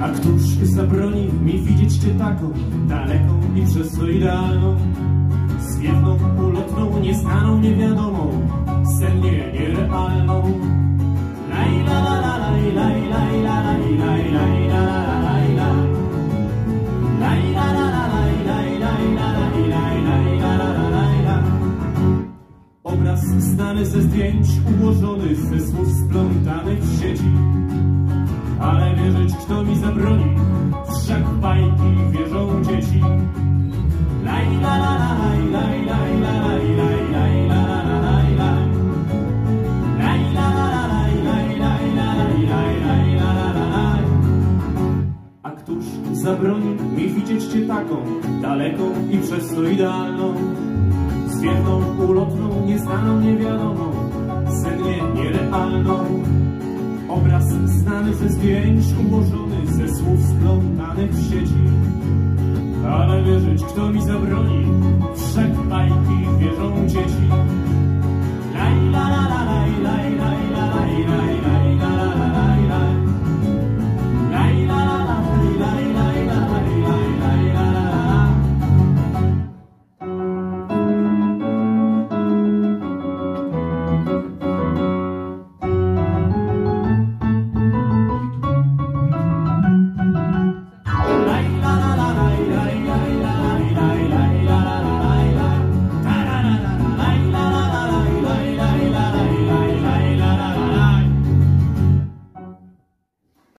A któż zabroni mi widzieć Cię taką, daleką i przesoidalną, zwiewną, ulotną, nieznaną, niewiadomą, sennie nierealną. Laj, la, la, la, laj, laj, laj, la, laj, laj, laj, la, la, laj, laj. Laj, la, la, la, laj, laj, laj, la, laj, laj, laj, la, la, la, laj, la. Obraz znany ze zdjęć, ułożony ze słów splątanych w sieci. Bajki wierzą dzieci. Laj, la, la, la, laj, laj, laj, la, laj, laj, laj, la, la, la, laj, laj. Laj, la, la, la, laj, laj, laj, la, laj, laj, laj, la, la, la, laj. A któż zabroni mi widzieć Cię taką, daleką i przez to idealną, zwiewną, ulotną, nieznaną, niewiadomą, sennie nierealną. Znany ze zdjęć, ułożony ze słów splątanych w sieci. Ale wierzyć kto mi zabroni,